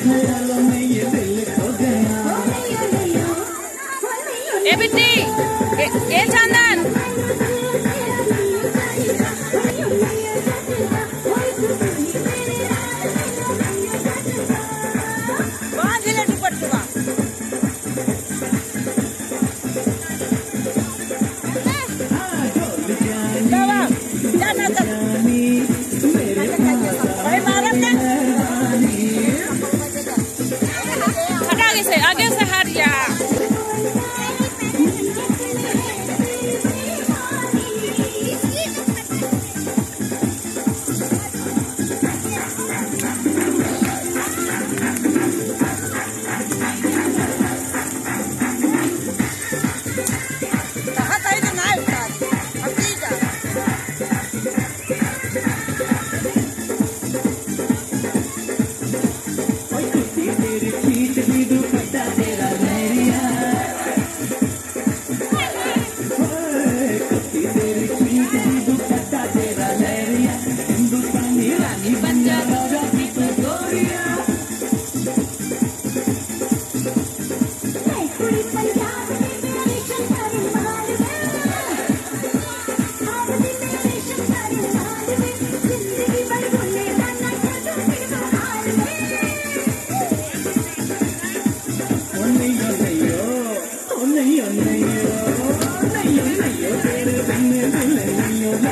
ए बिट्टी ए, ए चंदन